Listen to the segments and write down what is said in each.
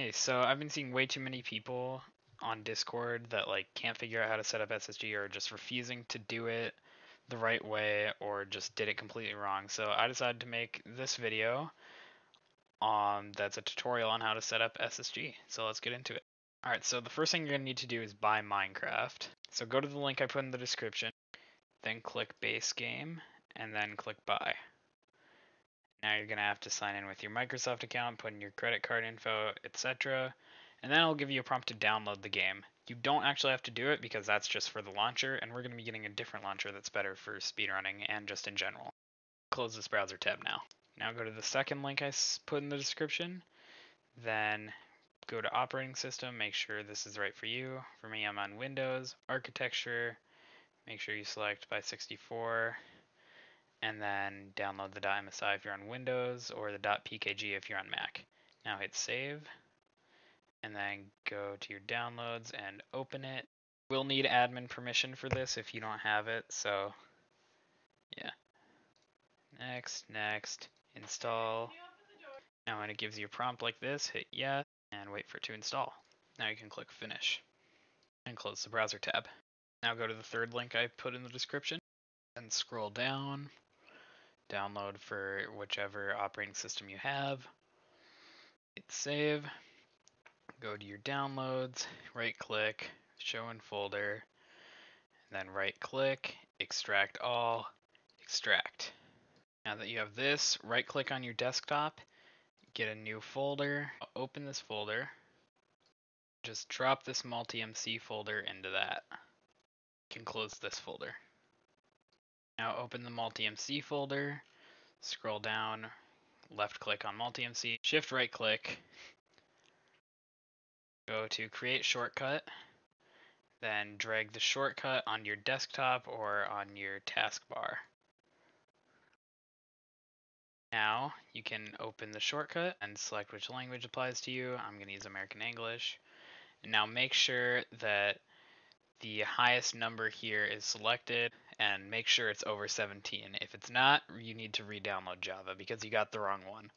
Hey, so I've been seeing way too many people on Discord that like can't figure out how to set up SSG or just refusing to do it the right way or just did it completely wrong. So I decided to make this video um that's a tutorial on how to set up SSG. So let's get into it. Alright, so the first thing you're going to need to do is buy Minecraft. So go to the link I put in the description, then click base game, and then click buy. Now you're going to have to sign in with your Microsoft account, put in your credit card info, etc. And then it'll give you a prompt to download the game. You don't actually have to do it because that's just for the launcher, and we're going to be getting a different launcher that's better for speedrunning and just in general. Close this browser tab now. Now go to the second link I put in the description, then go to operating system, make sure this is right for you. For me, I'm on Windows, architecture, make sure you select by 64, and then download the .msi if you're on Windows or the .pkg if you're on Mac. Now hit save and then go to your downloads and open it. We'll need admin permission for this if you don't have it, so yeah. Next, next, install. Now when it gives you a prompt like this, hit yes and wait for it to install. Now you can click finish and close the browser tab. Now go to the third link I put in the description and scroll down download for whichever operating system you have. Hit save. Go to your downloads, right click, show in folder, and then right click, extract all, extract. Now that you have this, right click on your desktop, get a new folder, open this folder, just drop this MultiMC folder into that. You can close this folder. Now open the MultiMC folder, scroll down, left click on MultiMC, shift right click, go to create shortcut, then drag the shortcut on your desktop or on your taskbar. Now you can open the shortcut and select which language applies to you. I'm going to use American English. And now make sure that the highest number here is selected and make sure it's over 17. If it's not, you need to re-download Java because you got the wrong one.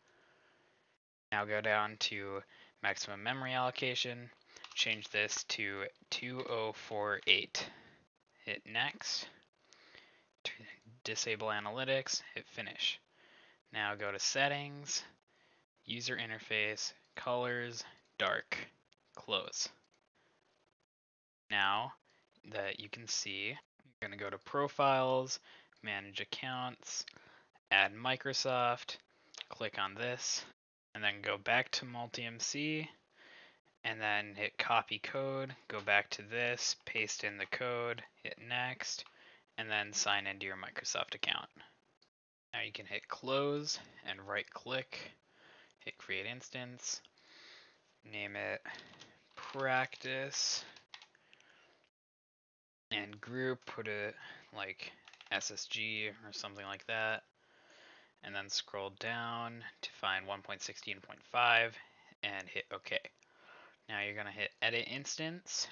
Now go down to maximum memory allocation, change this to 2048. Hit next, disable analytics, hit finish. Now go to settings, user interface, colors, dark, close. Now that you can see. Going to go to Profiles, Manage Accounts, Add Microsoft, click on this, and then go back to MultiMC, and then hit Copy Code, go back to this, paste in the code, hit Next, and then sign into your Microsoft account. Now you can hit Close and right click, hit Create Instance, name it Practice and group, put it like SSG or something like that. And then scroll down to find 1.16.5 and hit OK. Now you're going to hit Edit Instance,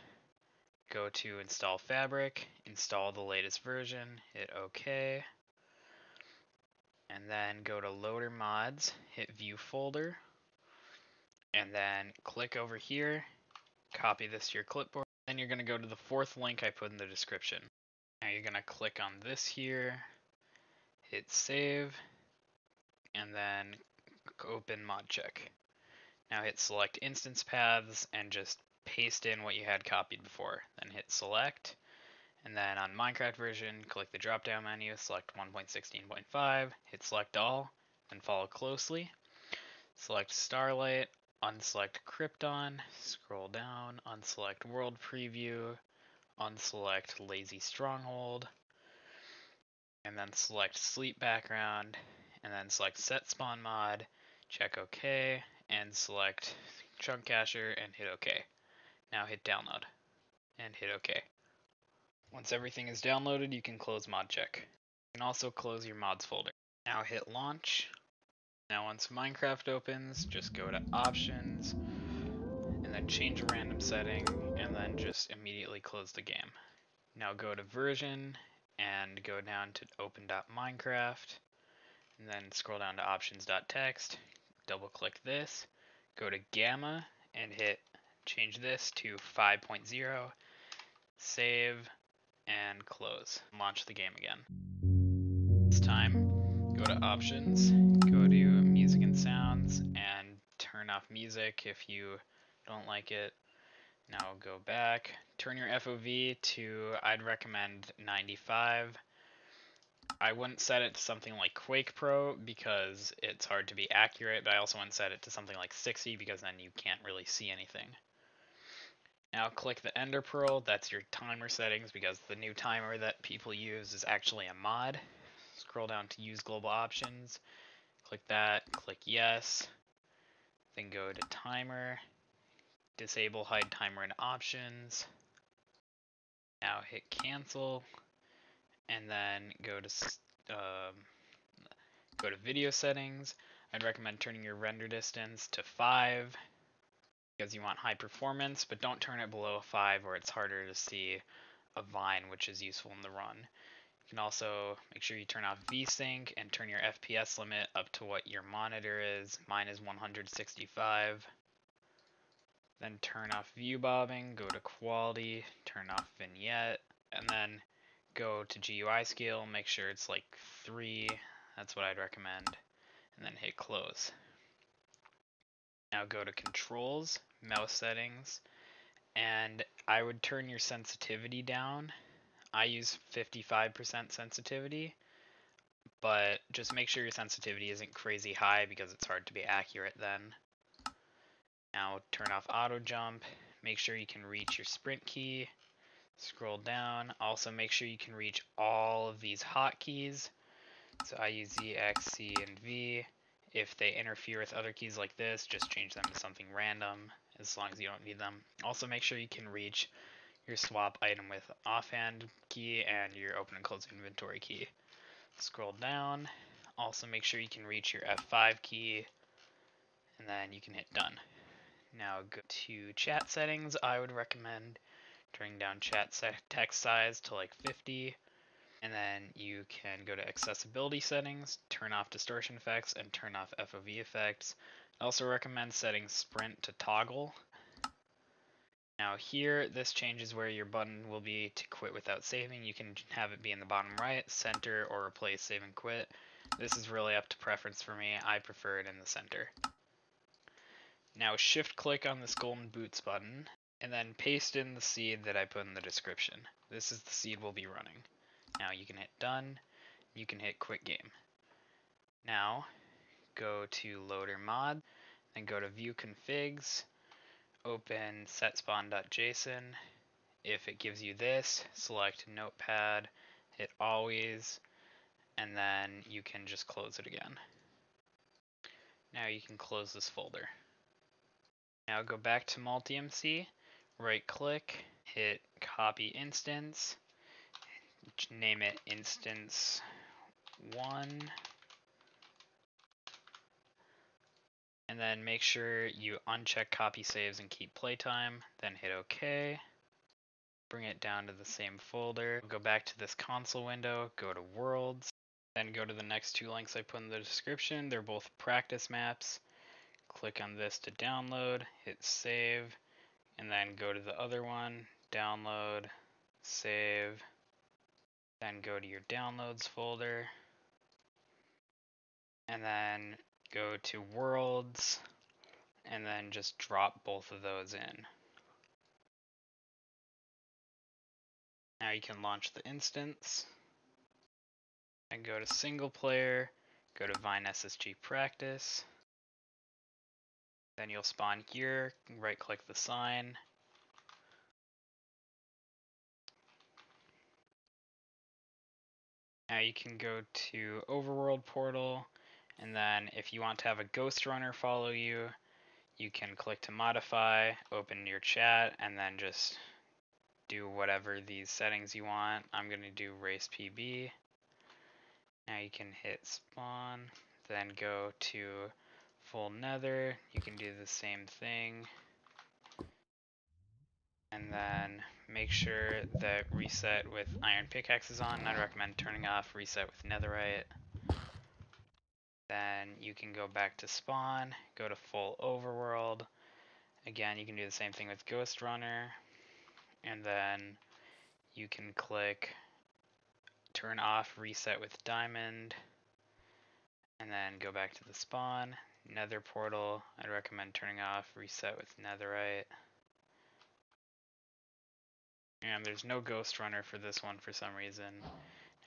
go to Install Fabric, install the latest version, hit OK. And then go to Loader Mods, hit View Folder, and then click over here, copy this to your clipboard. Then you're going to go to the fourth link I put in the description. Now you're going to click on this here, hit save, and then open ModCheck. Now hit select instance paths and just paste in what you had copied before. Then hit select, and then on Minecraft version, click the drop down menu, select 1.16.5, hit select all, and follow closely. Select Starlight, unselect Krypton, scroll down, unselect World Preview, unselect Lazy Stronghold, and then select Sleep Background, and then select Set Spawn Mod, check OK, and select Chunk Cacher and hit OK. Now hit download and hit OK. Once everything is downloaded, you can close ModCheck. You can also close your mods folder. Now hit launch now once Minecraft opens, just go to options, and then change a random setting, and then just immediately close the game. Now go to version, and go down to open.minecraft, and then scroll down to options.txt, double click this, go to gamma, and hit change this to 5.0, save, and close. Launch the game again. It's time. To options, go to music and sounds, and turn off music if you don't like it. Now go back, turn your FOV to, I'd recommend 95. I wouldn't set it to something like Quake Pro because it's hard to be accurate, but I also wouldn't set it to something like 60 because then you can't really see anything. Now click the Ender Pearl, that's your timer settings because the new timer that people use is actually a mod. Scroll down to use global options, click that, click yes, then go to timer, disable hide timer and options. Now hit cancel, and then go to um, go to video settings. I'd recommend turning your render distance to 5 because you want high performance, but don't turn it below 5 or it's harder to see a vine, which is useful in the run. You can also make sure you turn off VSync and turn your FPS limit up to what your monitor is. Mine is 165. Then turn off view bobbing, go to quality, turn off vignette, and then go to GUI scale, make sure it's like 3, that's what I'd recommend, and then hit close. Now go to controls, mouse settings, and I would turn your sensitivity down. I use 55% sensitivity, but just make sure your sensitivity isn't crazy high because it's hard to be accurate then. Now turn off auto jump, make sure you can reach your sprint key, Scroll down. Also make sure you can reach all of these hotkeys. So I use Z, X, C, and V. If they interfere with other keys like this, just change them to something random as long as you don't need them. Also make sure you can reach your swap item with offhand key and your open and close inventory key. Scroll down. Also make sure you can reach your F5 key and then you can hit done. Now go to chat settings. I would recommend turning down chat text size to like 50. And then you can go to accessibility settings, turn off distortion effects, and turn off FOV effects. I also recommend setting sprint to toggle. Now here, this changes where your button will be to quit without saving. You can have it be in the bottom right, center, or replace save and quit. This is really up to preference for me. I prefer it in the center. Now shift click on this golden boots button and then paste in the seed that I put in the description. This is the seed we'll be running. Now you can hit done, you can hit quit game. Now go to loader mod, then go to view configs, open setspawn.json. If it gives you this, select notepad, hit always, and then you can just close it again. Now you can close this folder. Now go back to MultiMC right click, hit copy instance, name it instance 1, and then make sure you uncheck copy saves and keep playtime, then hit OK. Bring it down to the same folder. Go back to this console window, go to worlds, then go to the next two links I put in the description. They're both practice maps. Click on this to download, hit save, and then go to the other one, download, save, then go to your downloads folder, and then go to worlds, and then just drop both of those in. Now you can launch the instance, and go to single player, go to Vine SSG practice, then you'll spawn here, right click the sign. Now you can go to overworld portal and then if you want to have a ghost runner follow you, you can click to modify, open your chat, and then just do whatever these settings you want. I'm going to do race PB. Now you can hit spawn, then go to full nether, you can do the same thing. And then make sure that reset with iron pickaxe is on. I'd recommend turning off reset with netherite. Then you can go back to spawn, go to full overworld, again, you can do the same thing with Ghost Runner, and then you can click turn off reset with diamond, and then go back to the spawn. Nether portal, I'd recommend turning off reset with netherite. And there's no ghost runner for this one for some reason.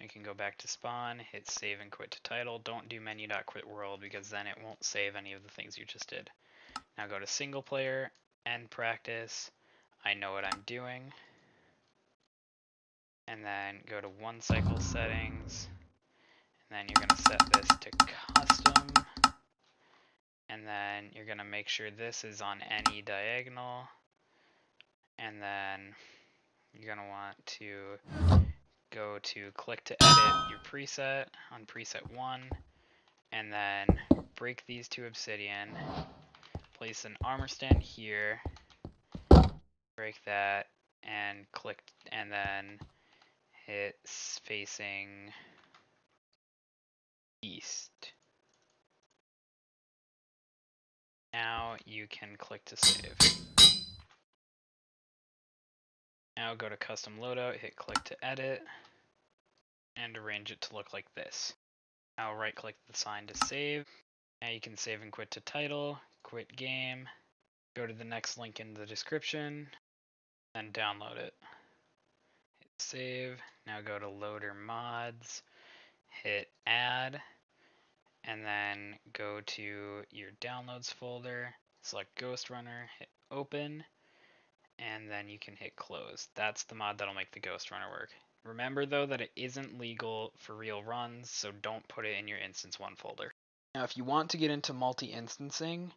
You can go back to spawn, hit save and quit to title. Don't do menu.quit world because then it won't save any of the things you just did. Now go to single player, end practice. I know what I'm doing. And then go to one cycle settings. And then you're going to set this to custom. And then you're going to make sure this is on any diagonal. And then you're going to want to go to click to edit your preset on preset 1 and then break these to obsidian place an armor stand here break that and click and then hit facing east. Now you can click to save now go to custom loadout, hit click to edit, and arrange it to look like this. Now right click the sign to save. Now you can save and quit to title, quit game, go to the next link in the description, and download it. Hit save, now go to loader mods, hit add, and then go to your downloads folder, select Ghost Runner, hit open, and then you can hit close. That's the mod that'll make the Ghost Runner work. Remember though that it isn't legal for real runs, so don't put it in your instance one folder. Now if you want to get into multi-instancing,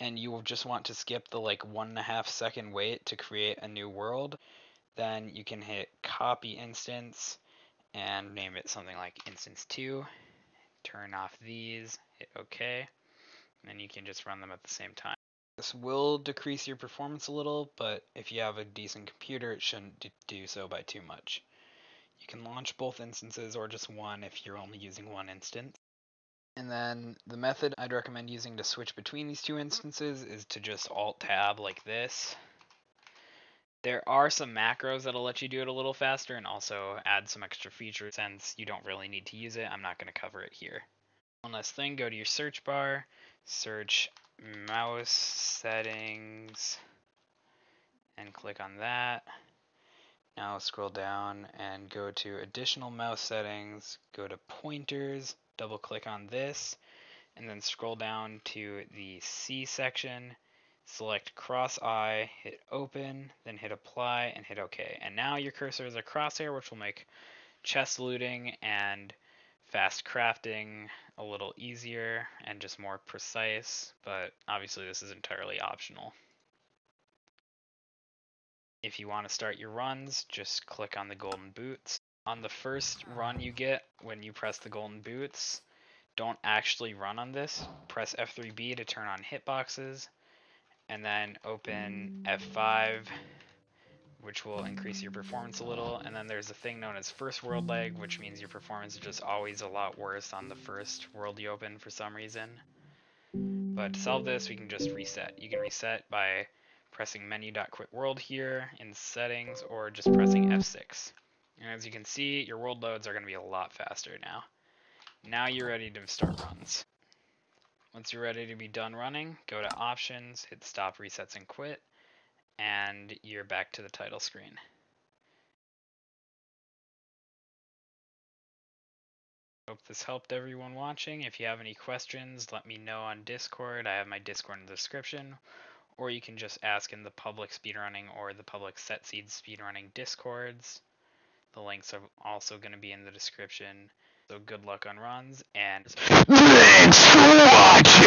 and you just want to skip the like one and a half second wait to create a new world, then you can hit copy instance and name it something like instance 2, turn off these, hit OK, and then you can just run them at the same time. This will decrease your performance a little, but if you have a decent computer, it shouldn't do so by too much. You can launch both instances or just one if you're only using one instance. And then the method I'd recommend using to switch between these two instances is to just alt tab like this. There are some macros that'll let you do it a little faster and also add some extra features since you don't really need to use it. I'm not going to cover it here. One last thing, go to your search bar, search mouse settings and click on that. Now scroll down and go to additional mouse settings, go to pointers, double click on this, and then scroll down to the C section, select cross eye, hit open, then hit apply and hit OK. And now your cursor is a crosshair which will make chest looting and fast crafting a little easier and just more precise, but obviously this is entirely optional. If you want to start your runs, just click on the golden boots. On the first run you get when you press the golden boots, don't actually run on this. Press F3B to turn on hitboxes, and then open F5 which will increase your performance a little. And then there's a thing known as first world lag, which means your performance is just always a lot worse on the first world you open for some reason. But to solve this, we can just reset. You can reset by pressing menu.quit world here in settings or just pressing F6. And as you can see, your world loads are going to be a lot faster now. Now you're ready to start runs. Once you're ready to be done running, go to options, hit stop resets and quit, and you're back to the title screen. Hope this helped everyone watching. If you have any questions, let me know on Discord. I have my Discord in the description. Or you can just ask in the public speedrunning or the public set seed speedrunning discords. The links are also going to be in the description. So good luck on runs and thanks for watching.